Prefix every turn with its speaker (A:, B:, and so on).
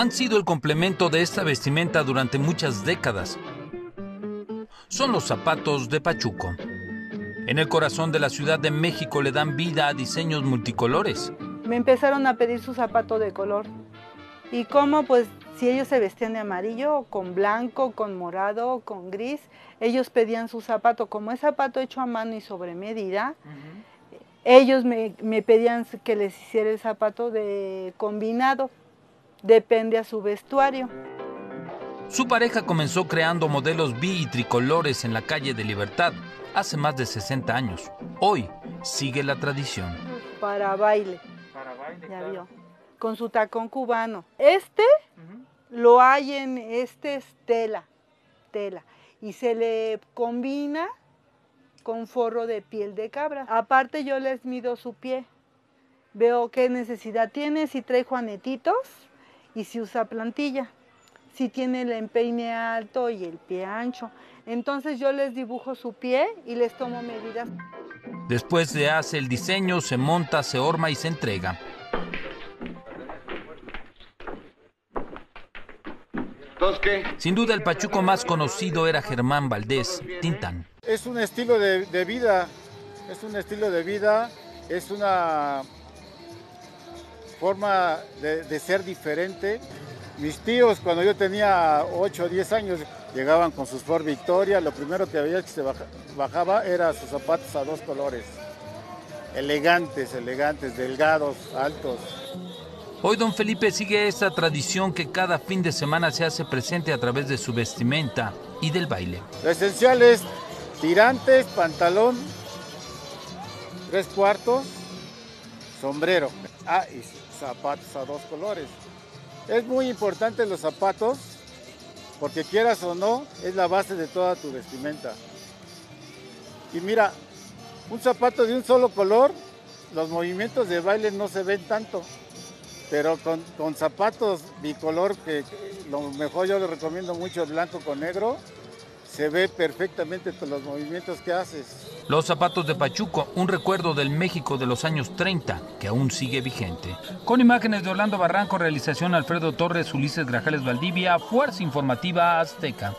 A: han sido el complemento de esta vestimenta durante muchas décadas. Son los zapatos de Pachuco. En el corazón de la Ciudad de México le dan vida a diseños multicolores.
B: Me empezaron a pedir su zapato de color. ¿Y cómo? Pues si ellos se vestían de amarillo, con blanco, con morado, con gris, ellos pedían su zapato. Como es zapato hecho a mano y sobre medida, ellos me, me, pedían que les hiciera el zapato de combinado. Depende a su vestuario.
A: Su pareja comenzó creando modelos bi y tricolores en la calle de Libertad hace más de 60 años. Hoy sigue la tradición.
B: Para baile.
C: Para baile.
B: Ya
C: claro.
B: vio. Con su tacón cubano. Este lo hay en este es tela, tela. Y se le combina con forro de piel de cabra. Aparte yo les mido su pie. Veo qué necesidad tiene, si trae juanetitos y si usa plantilla. Si tiene el empeine alto y el pie ancho. Entonces yo les dibujo su pie y les tomo medidas.
A: Después se hace el diseño, se monta, se horma y se entrega.
C: qué?
A: Sin duda el pachuco más conocido era Germán Valdés, Tintán.
D: Es un estilo de, de vida, es un estilo de vida, es una forma de, de, ser diferente. Mis tíos, cuando yo tenía 8 o 10 años, llegaban con sus Ford Victoria. Lo primero que había que se baja, bajaba era sus zapatos a dos colores. Elegantes, elegantes, delgados, altos.
A: Hoy don Felipe sigue esta tradición que cada fin de semana se hace presente a través de su vestimenta y del baile.
D: Lo esencial es tirantes, pantalón, tres cuartos, sombrero. Ah, y zapatos a dos colores. Es muy importante los zapatos porque quieras o no, es la base de toda tu vestimenta. Y mira, un zapato de un solo color, los movimientos de baile no se ven tanto pero con, zapatos bicolor, que lo mejor yo le recomiendo mucho blanco con negro, se ve perfectamente todos los movimientos que haces.
A: Los zapatos de Pachuco, un recuerdo del México de los años 30, que aún sigue vigente. Con imágenes de Orlando Barranco, realización Alfredo Torres, Ulises Grajales Valdivia, Fuerza Informativa Azteca.